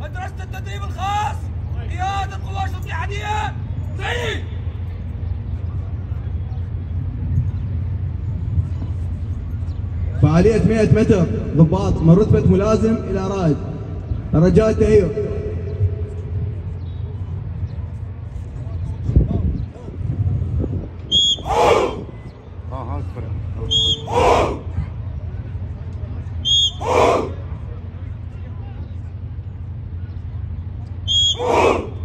مدرسة التدريب الخاص قيادة قوات الاتحادية. زي فعالية 100 متر ضباط من رتبة ملازم إلى رائد. الرجال تهيئ Move!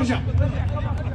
よっしゃ。